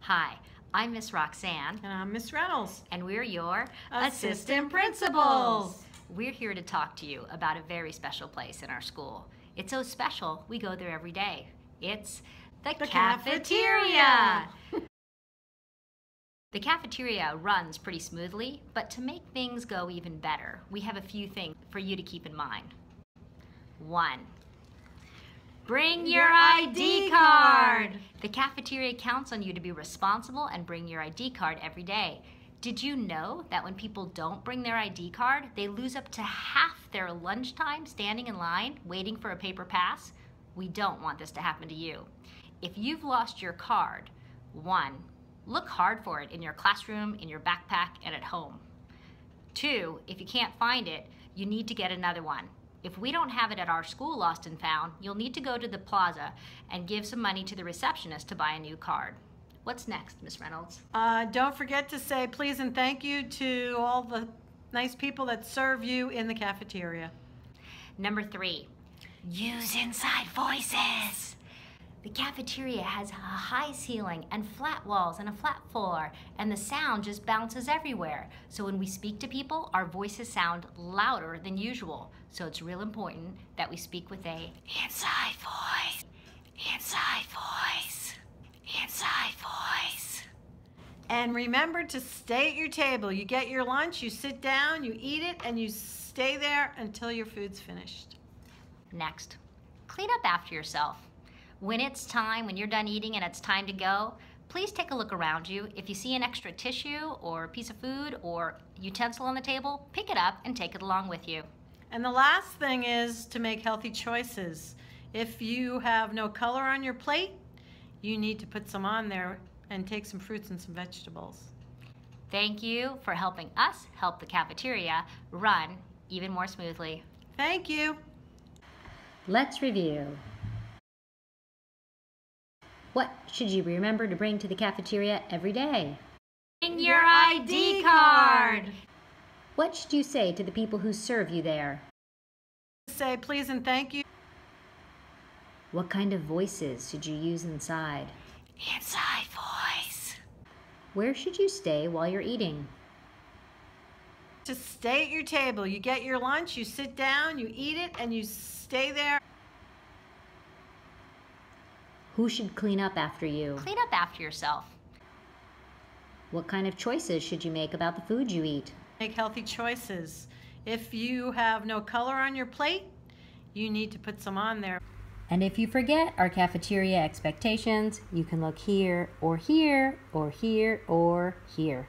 Hi, I'm Miss Roxanne, And I'm Miss Reynolds. and we're your Assistant Principals. We're here to talk to you about a very special place in our school. It's so special, we go there every day. It's the, The cafeteria. cafeteria. The cafeteria runs pretty smoothly, but to make things go even better, we have a few things for you to keep in mind. One, bring your ID card. The cafeteria counts on you to be responsible and bring your ID card every day. Did you know that when people don't bring their ID card, they lose up to half their lunchtime standing in line waiting for a paper pass? We don't want this to happen to you. If you've lost your card, one, look hard for it in your classroom, in your backpack, and at home. Two, if you can't find it, you need to get another one. If we don't have it at our school lost and found, you'll need to go to the plaza and give some money to the receptionist to buy a new card. What's next, Miss Reynolds? Uh, don't forget to say please and thank you to all the nice people that serve you in the cafeteria. Number three, use inside voices. The cafeteria has a high ceiling and flat walls and a flat floor, and the sound just bounces everywhere. So when we speak to people, our voices sound louder than usual. So it's real important that we speak with a inside voice, inside voice, inside voice. And remember to stay at your table. You get your lunch, you sit down, you eat it, and you stay there until your food's finished. Next, clean up after yourself. When it's time, when you're done eating and it's time to go, please take a look around you. If you see an extra tissue or a piece of food or utensil on the table, pick it up and take it along with you. And the last thing is to make healthy choices. If you have no color on your plate, you need to put some on there and take some fruits and some vegetables. Thank you for helping us help the cafeteria run even more smoothly. Thank you. Let's review. What should you remember to bring to the cafeteria every day? Bring your ID card. What should you say to the people who serve you there? Say please and thank you. What kind of voices should you use inside? Inside voice. Where should you stay while you're eating? To stay at your table. You get your lunch, you sit down, you eat it, and you stay there. Who should clean up after you? Clean up after yourself. What kind of choices should you make about the food you eat? Make healthy choices. If you have no color on your plate, you need to put some on there. And if you forget our cafeteria expectations, you can look here or here or here or here.